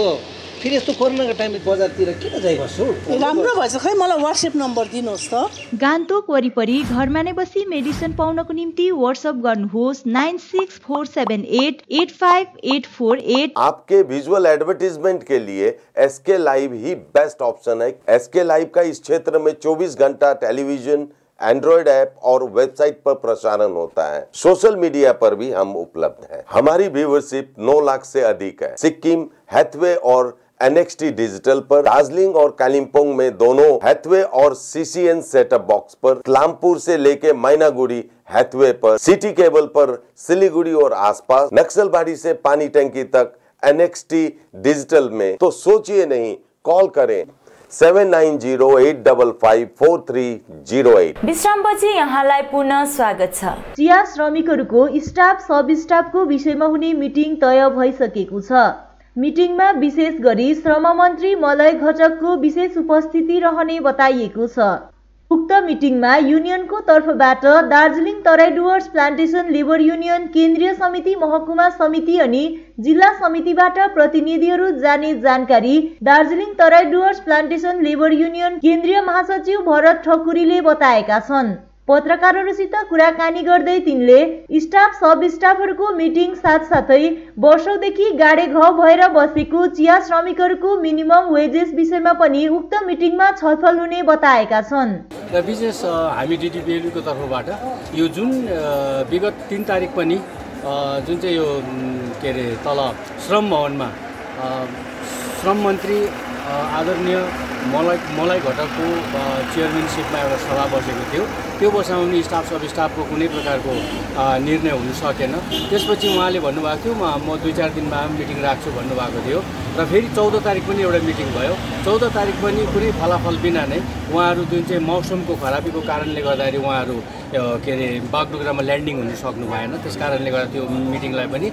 फेरि यस्तो कोरोनाको टाइममा बजारतिर किन जाइ बस्छु राम्रो भएछ खै मलाई वाट्सएप नम्बर दिनुहोस् त। गान्तोक वरिपरि घरमा नै बसी मेडिसिन पाउनको निम्ति व्हाट्सएप गर्नुहोस् nine six four seven eight eight five eight four eight. आपके विजुअल एडवर्टीजमेंट के लिए एस के लाइव ही बेस्ट ऑप्शन है। एस के लाइव का इस क्षेत्र में 24 घंटा टेलीविज़न एंड्रॉयड ऐप और वेबसाइट पर प्रसारण होता है। सोशल मीडिया पर भी हम उपलब्ध हैं। हमारी व्यूवरशिप 9 लाख से अधिक है। सिक्किम हैथवे और एनएक्सटी डिजिटल पर दार्जिलिंग और कालिम्पोंग में दोनों हैथवे और सीसीएन सेटअप बॉक्स पर इस्लामपुर से लेके मैनागुड़ी हैथवे पर सिटी केबल पर सिलीगुड़ी और आसपास नक्सलबाड़ी से पानी टंकी तक एनएक्सटी डिजिटल में। तो सोचिए नहीं कॉल करें seven nine zero eight double five four three zero eight विश्रामपछि यहाँलाई पुनः स्वागत छ। चिया श्रमिकहरूको स्टाफ सब स्टाफको विषयमा हुने मिटिङ तय भइसकेको छ। मिटिङमा विशेष गरी श्रम मन्त्री मलय घटकको विशेष उपस्थिति रहने बताइएको छ। उक्त मिटिङमा युनियनको तर्फबाट Darjeeling Terai Dooars plantation labour union केन्द्रीय समिति महकुमा समिति अनि जिल्ला समितिबाट प्रतिनिधिहरू जाने जानकारी Darjeeling Terai Dooars plantation labour union केन्द्रीय महासचिव भरत ठकुरीले बताएका छन्। पत्रकारहरूसित कुराकानी गर्दै तिनले स्टाफ सब स्टाफहरूको मिटिङ साथसाथै वर्षौदेखि गाडे घाउ भएर बसेको चिया श्रमिकहरूको मिनिमम वेजेस विषयमा पनि उक्त मिटिङमा छलफल हुने बताएका छन्। र विशेष हामी डिडिपिएलको तर्फबाट यो जुन विगत तिन तारिक पनि जुन चाहिँ यो के अरे तल श्रम भवनमा श्रम मन्त्री आदरणीय मलाई मलाई घटकको अ, चेयरम्यानसिपमा एउटा सभा बसेको थियो। त्यो बसामा पनि स्टाफ सब स्टाफको कुनै प्रकारको निर्णय हुन सकेन। त्यसपछि उहाँले भन्नुभएको थियो म दुई चार दिनमा मिटिङ राख्छु भन्नुभएको थियो। र फेरि चौध तारिक पनि एउटा मिटिङ भयो। चौध तारिक पनि कुनै फलाफल बिना नै उहाँहरू जुन चाहिँ मौसमको खराबीको कारणले गर्दाखेरि उहाँहरू के अरे बागडोग्रामा ल्यान्डिङ हुन सक्नु भएन। त्यस कारणले गर्दा त्यो मिटिङलाई पनि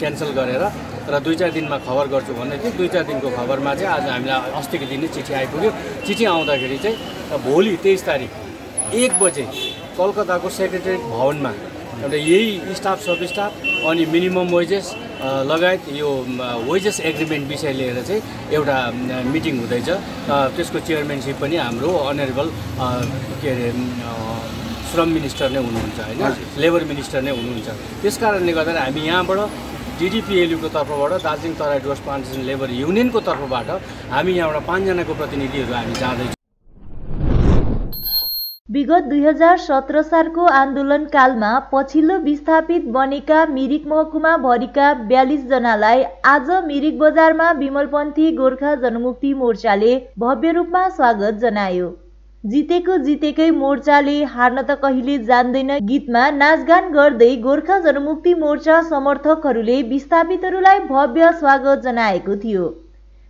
क्यान्सल गरेर र दुई चार दिनमा खबर गर्छु भन्दै थियो दुई चार दिनको खबरमा चाहिँ आज हामीलाई अस्तिको दिन नै चिठी आइपुग्यो। चिठी आउँदाखेरि चाहिँ भोलि तेइस तारिक एक बजे कलकत्ताको सेक्रेटरी भवनमा एउटा यही स्टाफ सब स्टाफ अनि मिनिमम वेजेस लगायत यो वेजेस एग्रिमेन्ट विषय लिएर चाहिँ एउटा मिटिङ हुँदैछ। त्यसको चेयरम्यानसिप पनि हाम्रो अनरेबल के अरे श्रम मिनिस्टर नै हुनुहुन्छ होइन? लेबर मिनिस्टर नै हुनुहुन्छ। त्यस कारणले गर्दाखेरि हामी यहाँबाट डिडिपिएलयुको तर्फबाट दार्जिलिङ तराई डुवर्स प्लान्टेसन लेबर युनियनको तर्फबाट हामी यहाँबाट पाँचजनाको प्रतिनिधिहरू हामी जाँदैछौँ। विगत दुई हजार सत्र सालको आन्दोलन कालमा पछिल्लो विस्थापित बनेका मिरिक महकुमा भरिका बयालिस जनालाई आज मिरिक बजारमा विमलपन्थी गोर्खा जनमुक्ति मोर्चाले भव्य रूपमा स्वागत जनायो। जितेको जितेकै मोर्चाले हार्न त कहिले जान्दैन। गीतमा नाचगान गर्दै गोर्खा जनमुक्ति मोर्चा समर्थकहरूले विस्थापितहरूलाई भव्य स्वागत जनाएको थियो।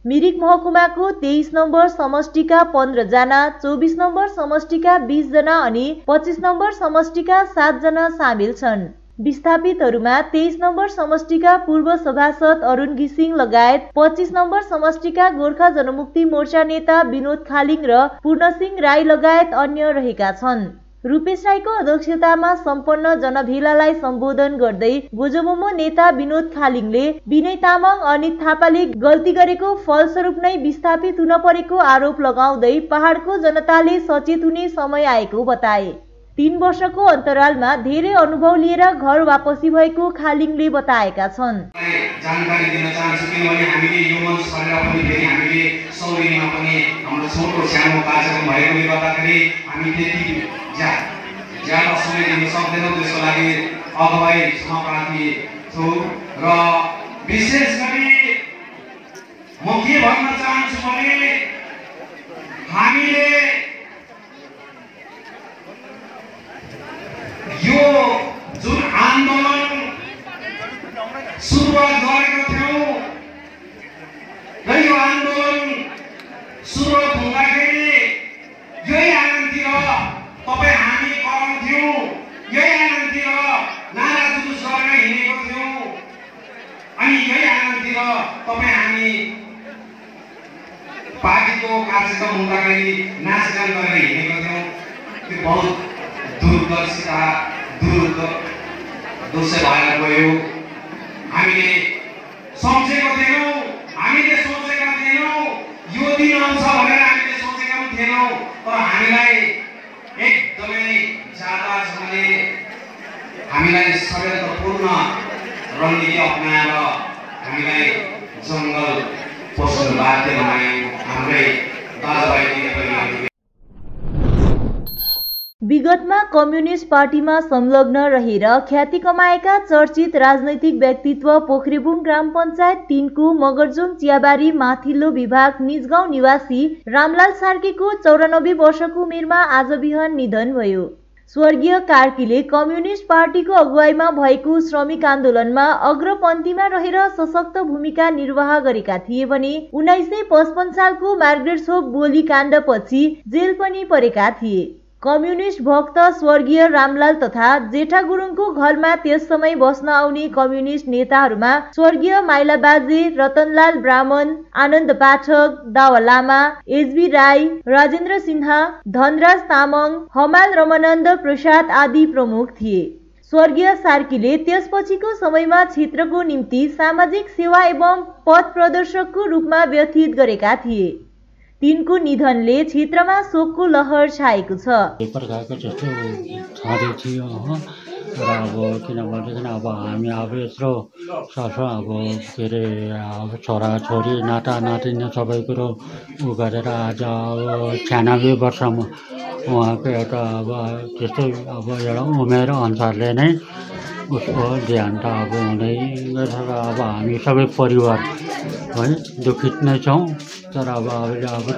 मिरिक महकुमाको तेइस नम्बर समष्टिका पन्ध्रजना चौबिस नम्बर समष्टिका बिसजना अनि पच्चिस नम्बर समष्टिका सातजना सामेल छन्। विस्थापितहरूमा तेइस नम्बर समष्टिका पूर्व सभासद अरुण घिसिङ लगायत पच्चिस नम्बर समष्टिका गोर्खा जनमुक्ति मोर्चा नेता विनोद खालिङ र पूर्णसिंह राई लगायत अन्य रहेका छन्। रूपेश राईको अध्यक्षतामा सम्पन्न जनभेलालाई सम्बोधन गर्दै गोजोमोमो नेता विनोद खालिङले विनय तामाङ अनित थापाले गल्ती गरेको फलस्वरूप नै विस्थापित हुन परेको आरोप लगाउँदै पहाडको जनताले सचेत हुने समय आएको बताए। तीन वर्षको अन्तरालमा धेरै अनुभव लिएर घर वापसी भएको खालिङले बताएका छन्। जानकारी दिन चाहन्छु किनभने हामीले यो मञ्च छोडेर पनि फेरि हामीले सौर्यमा पनि हाम्रो छोटो सानो कार्यक्रम भएकोले गर्दाखेरि हामी त्यति ज्या ज्यादा समय दिन सक्दैनौँ त्यसको लागि अगुवाई प्रार्थी छु। र विशेष गरी म के भन्न चाहन्छु भने हामीले यो जुन आन्दोलन सुरुवात गरेका थियौँ र यो आन्दोलन सुरुवात हुँदाखेरि यही आँगनतिर तपाईँ हामी कराउँथ्यौँ यही आँगनतिर नारा जुलुस गरेर हिँडेको थियौँ। अनि यही आँगनतिर तपाईँ हामी पार्टीको कार्यक्रम हुँदाखेरि नाचगान गरेर हिँडेको थियौँ। त्यो बहुत दूर गरिसका दूर दोषे भएर गयो। हामीले सोचेको थिएनौँ हामीले सोचेका थिएनौँ यो दिन आउँछ भनेर हामीले सोचेका पनि थिएनौँ तर हामीलाई एकदमै जादाजले हामीलाई षड्यन्त्रपूर्ण रणनीति अप्नाएर हामीलाई जङ्गल पस्नु बाध्य बनायौँ। हाम्रै दाजुभाइ दिने पनि विगतमा कम्युनिस्ट पार्टीमा संलग्न रहेर ख्याति कमाएका चर्चित राजनैतिक व्यक्तित्व पोखरेबुङ ग्राम पञ्चायत तिनको मगरजोङ चियाबारी माथिल्लो विभाग निजगाउँ निवासी रामलाल सार्कीको चौरानब्बे वर्षको उमेरमा आज बिहान निधन भयो। स्वर्गीय कार्कीले कम्युनिस्ट पार्टीको अगुवाईमा भएको श्रमिक आन्दोलनमा अग्रपन्थीमा रहेर सशक्त भूमिका निर्वाह गरेका थिए भने उन्नाइस सय पचपन्न सालको मार्ग्रेट सोप गोली काण्डपछि जेल पनि परेका थिए। कम्युनिस्ट भक्त स्वर्गीय रामलाल तथा जेठा गुरुङको घरमा त्यस समय बस्न आउने कम्युनिस्ट नेताहरूमा स्वर्गीय माइला बाजे रतनलाल ब्राह्मण आनन्द पाठक दावा लामा एचबी राई राजेन्द्र सिन्हा धनराज तामाङ हमाल रमानन्द प्रसाद आदि प्रमुख थिए। स्वर्गीय सार्कीले त्यसपछिको समयमा क्षेत्रको निम्ति सामाजिक सेवा एवं पथ प्रदर्शकको रूपमा व्यतीत गरेका थिए। तिनको निधनले क्षेत्रमा शोकको लहर छाएको छ। प्रकारको जस्तो र अब किनभनेदेखि अब हामी अब यत्रो ससो अब के अरे अब छोराछोरी नाता नातिनी सबै कुरो उ गरेर आज अब छ्यानब्बे वर्षमा उहाँको एउटा अब त्यस्तै अब एउटा उमेर अनुसारले नै उसको देहान्त अब हुँदै गर्छ र अब हामी सबै परिवार है दुखित नै छौँ। अब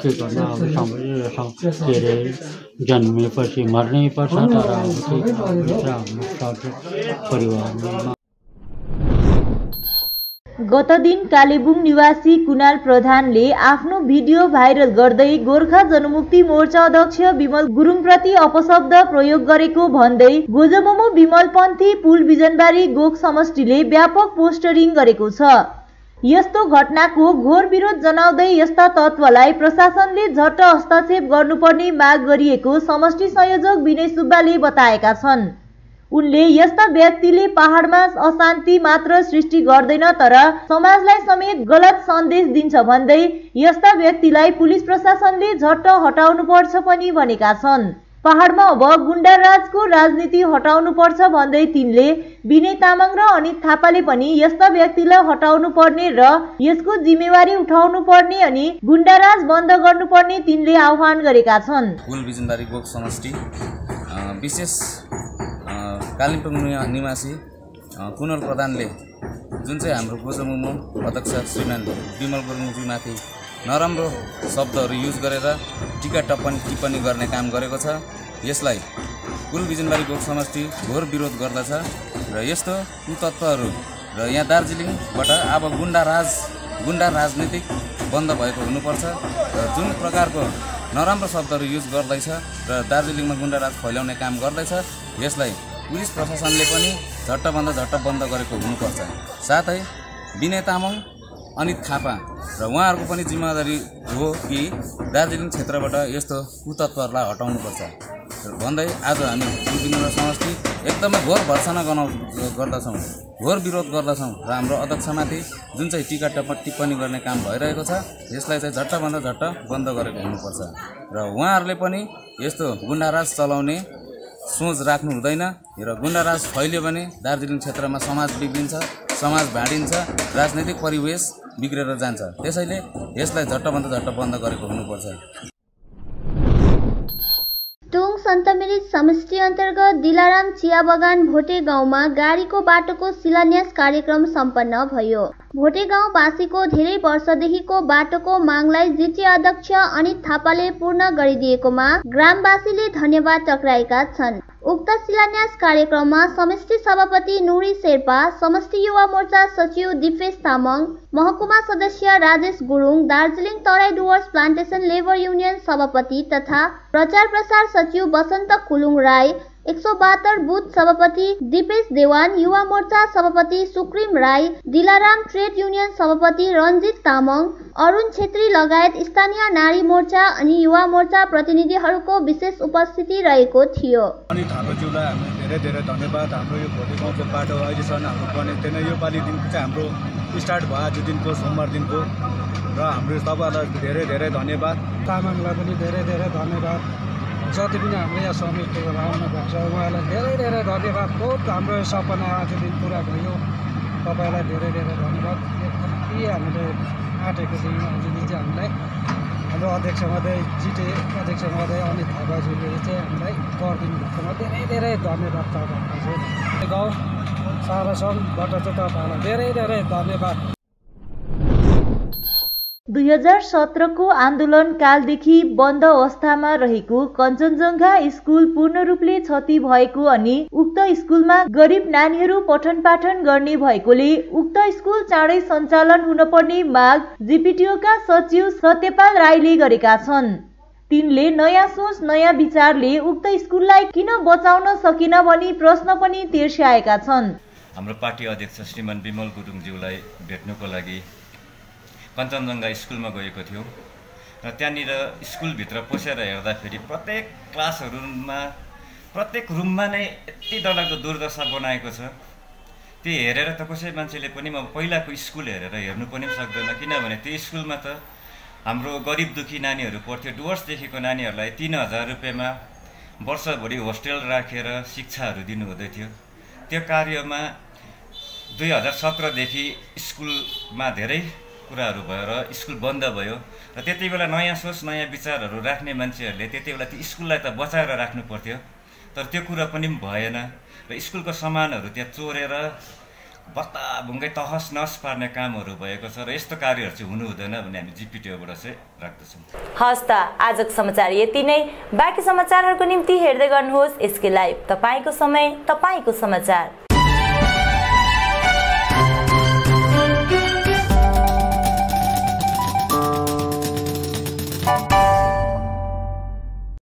के गर्नु अब के मर्नै पर्छ तर अब के परिवारमा गत दिन कालेबुङ निवासी कुणाल प्रधानले आफ्नो भिडियो भाइरल गर्दै गोर्खा जनमुक्ति मोर्चा अध्यक्ष विमल गुरुङप्रति अपशब्द प्रयोग गरेको भन्दै गोजमोमो विमलपन्थी पुल बिजनबारी गोक समष्टिले व्यापक पोस्टरिङ गरेको छ। यस्तो घटनाको घोर विरोध जनाउँदै यस्ता तत्त्वलाई प्रशासनले झट्ट हस्तक्षेप गर्नुपर्ने माग गरिएको समष्टि संयोजक विनय सुब्बाले बताएका छन्। उनले यस्ता व्यक्तिले पहाडमा अशान्ति मात्र सृष्टि गर्दैन तर समाजलाई समेत गलत सन्देश दिन्छ भन्दै यस्ता व्यक्तिलाई पुलिस प्रशासनले झट्ट हटाउनुपर्छ पनि भनेका छन्। पहाडमा अब गुण्डाराजको राजनीति हटाउनु पर्छ भन्दै तिनले विनय तामाङ र अनित थापाले पनि यस्ता व्यक्तिलाई हटाउनु पर्ने र यसको जिम्मेवारी उठाउनु पर्ने अनि गुण्डाराज बन्द गर्नुपर्ने तिनले आह्वान गरेका छन्। समष्टि विशेष कालिम्पोङ निवासी कुनल प्रधानले जुन चाहिँ हाम्रो गोजमुमो अध्यक्ष श्रीमान विमल गुरुङजीमाथि नराम्रो शब्दहरू युज गरेर टिका टप्पनी टिप्पणी गर्ने काम गरेको छ। यसलाई कुल बिजनबारी गोक समष्टि घोर विरोध गर्दछ र यस्तो कुतत्त्वहरू र यहाँ दार्जिलिङबाट अब गुन्डा राज गुन्डा राजनीतिक बन्द भएको हुनुपर्छ र जुन प्रकारको नराम्रो शब्दहरू युज गर्दैछ र दार्जिलिङमा गुन्डा राज फैलाउने काम गर्दैछ यसलाई पुलिस प्रशासनले पनि झट्टभन्दा झट्ट बन्द गरेको हुनुपर्छ। साथै विनय तामाङ अनित थापा र उहाँहरूको पनि जिम्मेदारी हो कि दार्जिलिङ क्षेत्रबाट यस्तो कुतत्वहरूलाई हटाउनुपर्छ। भन्दै आज हामी विभिन्न समष्टि एकदमै घोर भर्सना गनाउ गर्दछौँ। घोर विरोध गर्दछौँ र हाम्रो अध्यक्षमाथि जुन चाहिँ टिका टप्प टिप्पणी गर्ने काम भइरहेको छ यसलाई चाहिँ झट्टभन्दा झट्ट बन्द गरेको हुनुपर्छ र उहाँहरूले पनि यस्तो गुन्डाराज चलाउने सोच राख्नु हुँदैन र गुन्डाराज फैल्यो भने दार्जिलिङ क्षेत्रमा समाज बिग्रिन्छ समाज भाँडिन्छ राजनैतिक परिवेश बिग्रेर जान्छ। त्यसैले यसलाई झट्टभन्दा झट्ट बन्द गरेको हुनुपर्छ। टोङ सन्तमिरिज समष्टि अन्तर्गत दिलाराम चिया बगान भोटे गाउँमा गाडीको बाटोको शिलान्यास कार्यक्रम सम्पन्न भयो। भोटे गाउँवासीको धेरै वर्षदेखिको बाटोको मागलाई जिटिए अध्यक्ष अनित थापाले पूर्ण गरिदिएकोमा ग्रामवासीले धन्यवाद टक्राएका छन्। उक्त शिलान्यास कार्यक्रममा समष्टि सभापति नुरी शेर्पा समष्टि युवा मोर्चा सचिव दिपेश तामाङ महकुमा सदस्य Rajesh Gurung Darjeeling Terai Dooars plantation labour union सभापति तथा प्रचार प्रसार सचिव बसन्त कुलुङ राई एक सौ बहत्तर बुथ सभापति दिपेश देवान युवा मोर्चा सभापति सुक्रिम राई दिलाराम ट्रेड युनियन सभापति रञ्जित तामाङ अरुण छेत्री लगायत स्थानीय नारी मोर्चा अनि युवा मोर्चा प्रतिनिधिहरूको विशेष उपस्थिति रहेको थियो। अनि थापाज्यूलाई हामी धेरै धेरै धन्यवाद। हाम्रो यो भोलि गाउँको बाटो अहिलेसम्म हाम्रो बनेको थिएन। योपालि दिनको चाहिँ हाम्रो स्टार्ट भयो आज दिनको सोमबार दिनको। र हाम्रो तपाईँहरूलाई धेरै धेरै धन्यवाद। तामाङलाई पनि धेरै धेरै धन्यवाद। जति पनि हामीले यहाँ समितिको आउनु भएको छ उहाँलाई धेरै धेरै धन्यवाद। बहुत हाम्रो यो सपना आज दिन पुरा भयो। तपाईँलाई धेरै धेरै धन्यवाद। यति हामीले आँटेको थियौँ आज दिन चाहिँ हामीलाई हाम्रो अध्यक्ष महोदय जिटिए अध्यक्ष महोदय अनित थापाज्यूले चाहिँ हामीलाई गरिदिनु भएकोमा धेरै धेरै धन्यवाद तपाईँहरूलाई चाहिँ गाउँ सारा सङ्घबाट चाहिँ तपाईँहरूलाई धेरै धेरै धन्यवाद। दुई हजार सत्रको आन्दोलन कालदेखि बन्द अवस्थामा रहेको कञ्चनजङ्घा स्कुल पूर्ण रूपले क्षति भएको अनि उक्त स्कुलमा गरिब नानीहरू पठन पाठन गर्ने भएकोले उक्त स्कुल चाँडै सञ्चालन हुनपर्ने माग जिपिटिओका सचिव सत्यपाल राईले गरेका छन्। तिनले नयाँ सोच नयाँ विचारले उक्त स्कुललाई किन बचाउन सकिन भनी प्रश्न पनि तेर्स्याएका छन्। हाम्रो पार्टी अध्यक्ष श्रीमान विमल गुरुङज्यूलाई भेट्नुको लागि कञ्चनजङ्घा स्कुलमा गएको थियौँ र त्यहाँनिर स्कुलभित्र पसेर हेर्दाखेरि प्रत्येक क्लासहरूमा प्रत्येक रुममा नै यति डरलाग्दो दुर्दशा बनाएको छ। त्यो हेरेर त कसै मान्छेले पनि अब पहिलाको स्कुल हेरेर हेर्नु पनि सक्दैन किनभने त्यो स्कुलमा त हाम्रो गरिब दुःखी नानीहरू पढ्थ्यो। डुवर्सदेखिको नानीहरूलाई तिन हजार रुपियाँमा वर्षभरि होस्टेल राखेर शिक्षाहरू दिनुहुँदै थियो। त्यो कार्यमा दुई हजार सत्रदेखि स्कुलमा धेरै कुराहरू भयो र स्कुल बन्द भयो र त्यति बेला नयाँ सोच नयाँ विचारहरू राख्ने मान्छेहरूले त्यति बेला त्यो स्कुललाई त बचाएर राख्नु पर्थ्यो। तर त्यो कुरा पनि भएन र स्कुलको सामानहरू त्यहाँ चोरेर बत्ताभुङ्गै तहस नहस पार्ने कामहरू भएको छ र यस्तो कार्यहरू चाहिँ हुनु हुँदैन भन्ने हामी जिपिटिओबाट चाहिँ राख्दछौँ। हस् त आजको समाचार यति नै। बाँकी समाचारहरूको निम्ति हेर्दै गर्नुहोस् यसकै लाइभ तपाईँको समय तपाईँको समाचार।